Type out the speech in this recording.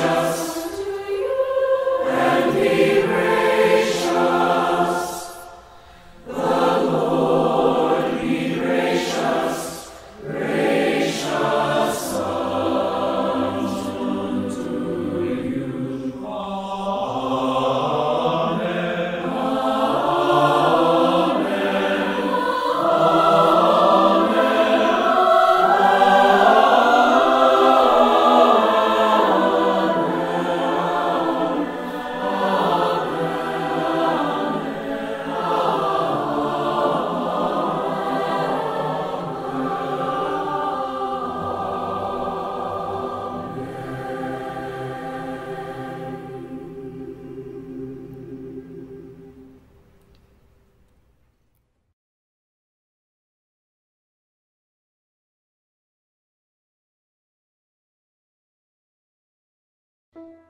Just. You